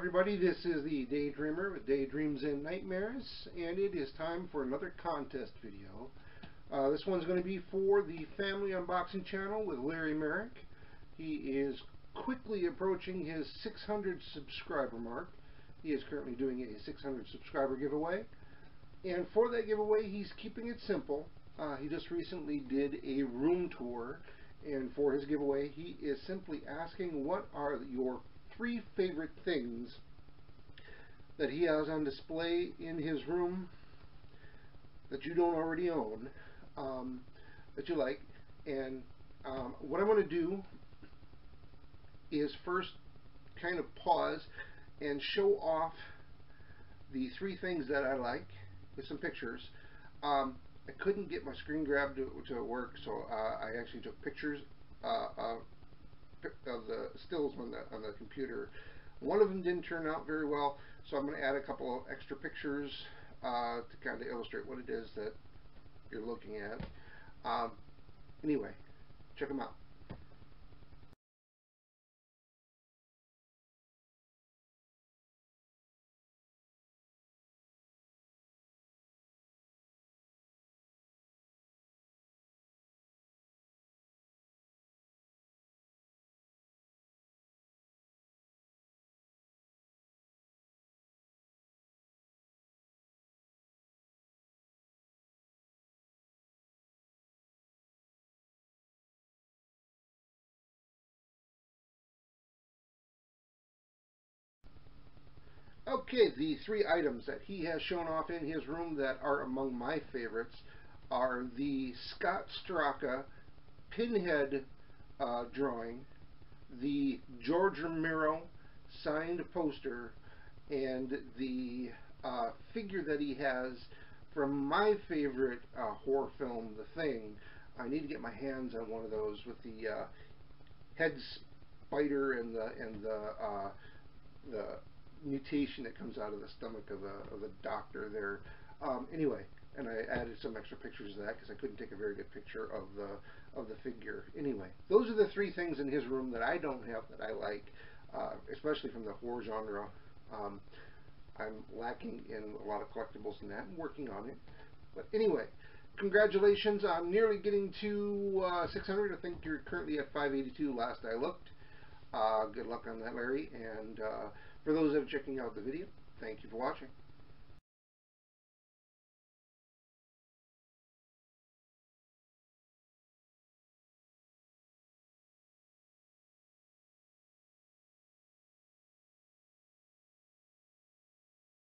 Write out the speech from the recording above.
Everybody, this is the Daydreamer with Daydreams and Nightmares, and it is time for another contest video. Uh, this one's going to be for the Family Unboxing channel with Larry Marek. He is quickly approaching his 600 subscriber mark. He is currently doing a 600 subscriber giveaway. And for that giveaway, he's keeping it simple. Uh, he just recently did a room tour, and for his giveaway, he is simply asking what are your three favorite things that he has on display in his room that you don't already own um, that you like. And um, what I want to do is first kind of pause and show off the three things that I like with some pictures. Um, I couldn't get my screen grab to, to work so uh, I actually took pictures uh, uh, stills on the on the computer. One of them didn't turn out very well, so I'm going to add a couple of extra pictures uh, to kind of illustrate what it is that you're looking at. Um, anyway, check them out. Okay, the three items that he has shown off in his room that are among my favorites are the Scott Straka pinhead uh, drawing, the George Romero signed poster, and the uh, figure that he has from my favorite uh, horror film, The Thing. I need to get my hands on one of those with the uh, head spider and the and the uh, the mutation that comes out of the stomach of the, of the doctor there. Um, anyway, and I added some extra pictures of that because I couldn't take a very good picture of the of the figure. Anyway, those are the three things in his room that I don't have that I like, uh, especially from the horror genre. Um, I'm lacking in a lot of collectibles in that and working on it. But anyway, congratulations on nearly getting to uh, 600. I think you're currently at 582 last I looked. Uh, good luck on that, Larry. And uh, for those that are checking out the video, thank you for watching.